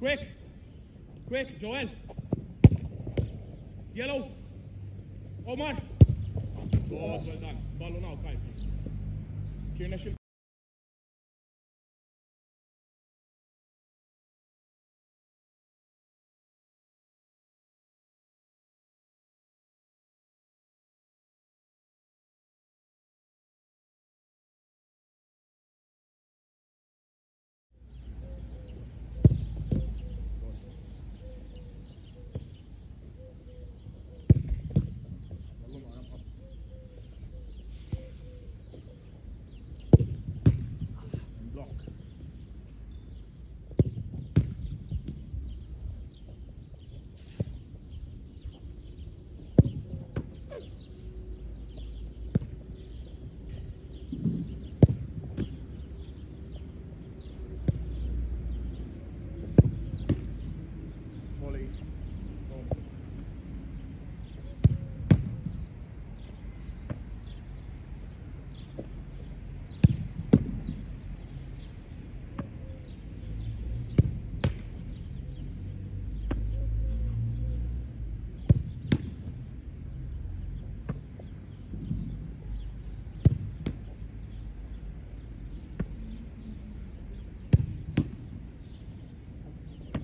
Quick. Quick, Joel. Yellow. Omar. Good, well done. Ball now, Kai, please. Kierna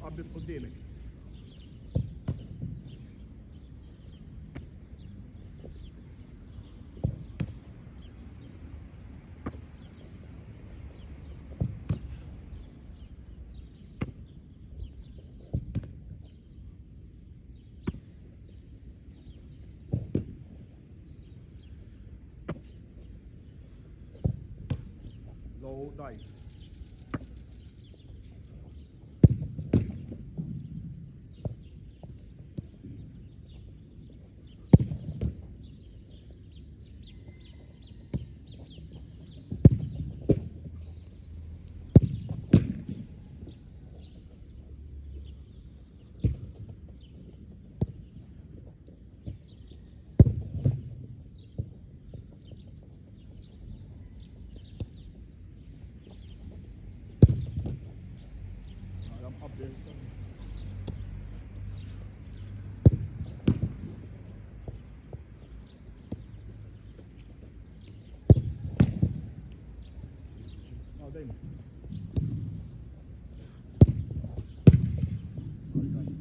قبض قدامك low dive Oh, dang. Sorry, guys.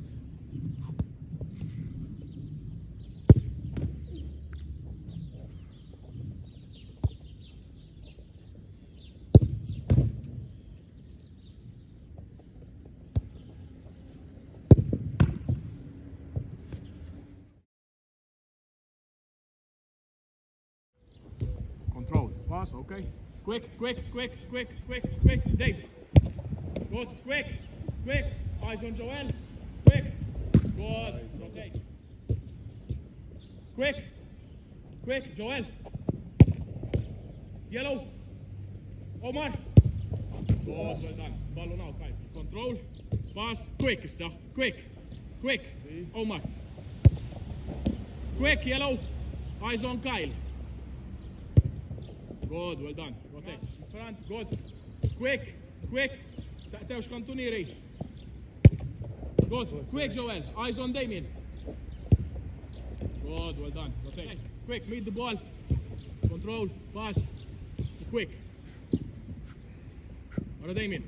Control. Pass, okay. Quick, quick, quick, quick, quick, quick. Dave. Good. Quick, quick. Eyes on Joel. Quick. Good. Okay. Quick. Quick, Joel. Yellow. Omar. Good. Well done. Ball now, Kai. Control. Pass. Quick, sir. Quick. Quick. Omar. Quick, yellow. Eyes on Kyle. Good, well done. Rotate. In front, good. Quick, quick. Teusz Kantuniri. Good, quick Joel. Eyes on Damien. Good, well done. Rotate. Okay. Quick, meet the ball. Control, pass. Quick. Or Damien.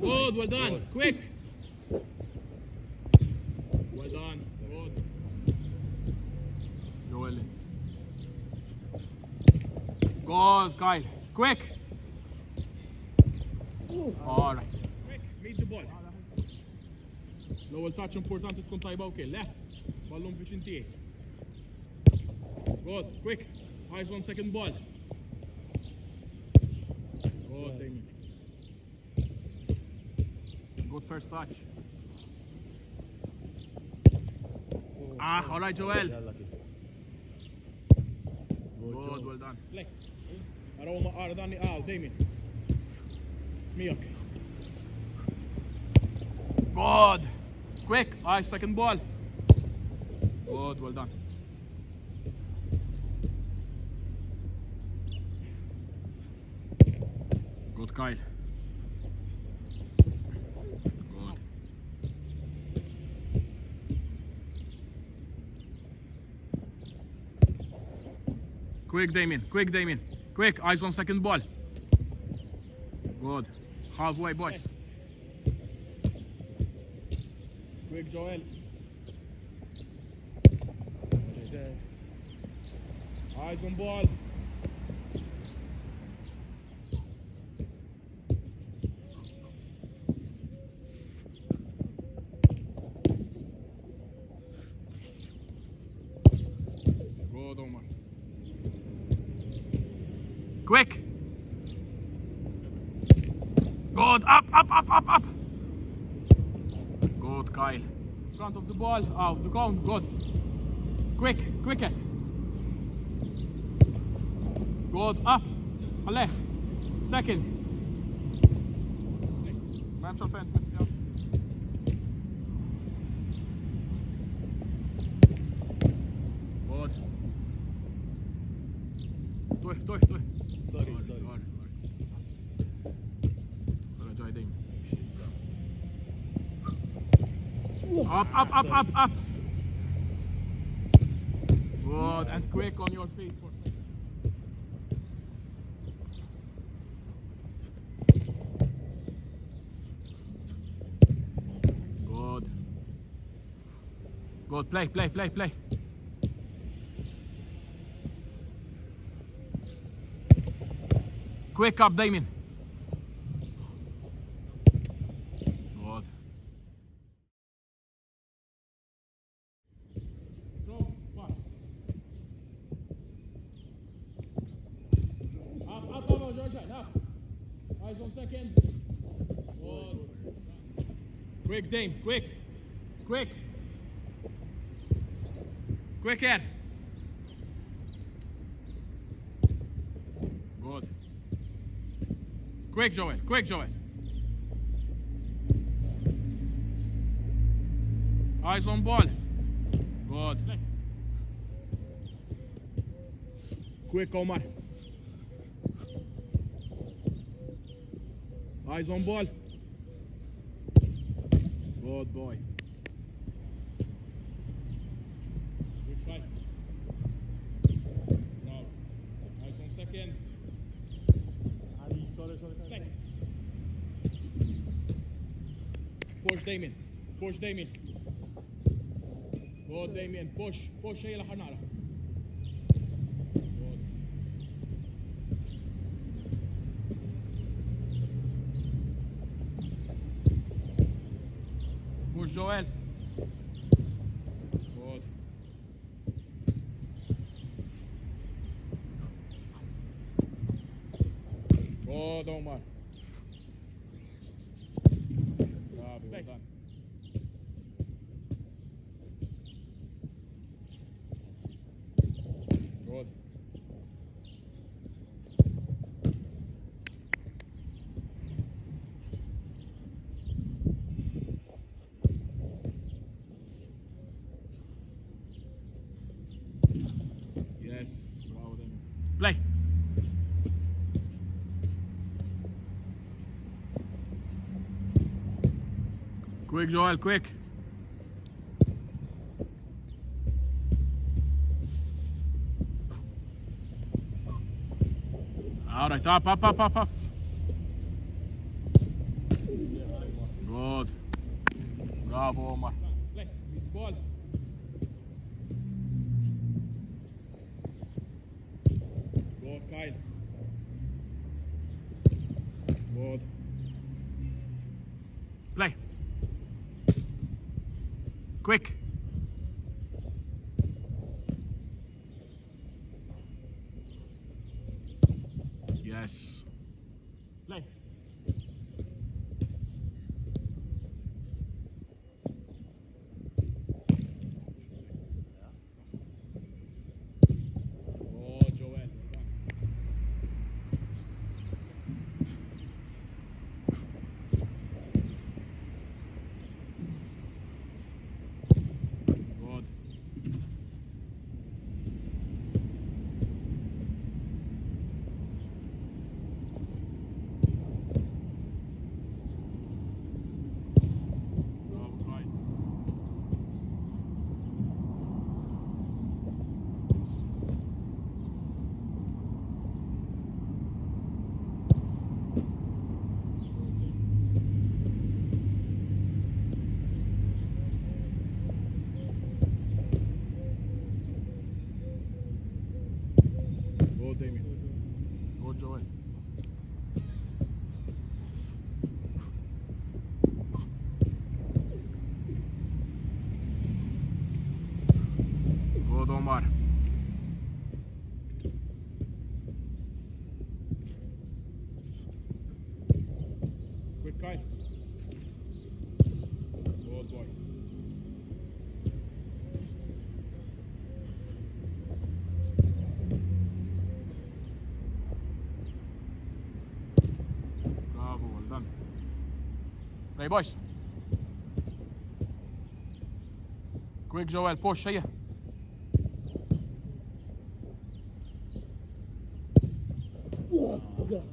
Good, well done. Quick. Well done. Good. Joel. Good, Kyle. Quick. All right. Quick, meet the ball. L-ewwel touch importanti tkun tajba wkoll, le? Ballum biex intih. Good, quick. Eyes on second ball. Good, Damien. Good first touch. Ah, all right, Joel. Good, well done. Play. Ara huma ara danni għal, Damien. Miak. Good. Quick. Aye, second ball. Good, well done. Good, Kyle. Good. Quick, Damien. Quick, Damien. Quick. Eyes on second ball. Good. Halfway, boys. Quick, Joel. Eyes on ball. Good, Omar. Quick. Good. Up, up, up, up, up. Good, Kyle. Front of the ball, out of the cone. Good. Quick, quicker. Good. Up. Alech. Second. Natural fend, Christian. Door, door, door. Sorry, sorry. sorry. Dobra, Joy, daj. Up, up, up, up, up. Good, and quick on your feet for seconds. Good. Good, play, play, play, play. Quick up, Damien. Good. Up, up, up, George, up. Eyes on second. Quick, Dame, quick. Quick. Quick here. Good. Quick, Joel. Quick, Joel. Eyes on ball. Good. Quick, Omar. Eyes on ball. Good boy. دايما بوش دايما جود دايما بوش بوش هي لحد على بوش جوال Oh, don't mind. Bravo, well done. Good. Yes, bravo them. Play. Quick, Joel, quick. All right, up, up, up, up, up. Good. Bravo, Omar. Good, Kyle. Good. Play. Quick. Yes. Play. Oh, Joel. well done. Omar. Okay. Good boy. Bravo, well done. Right, boys. Quick, Joel, push, here. Yes, oh.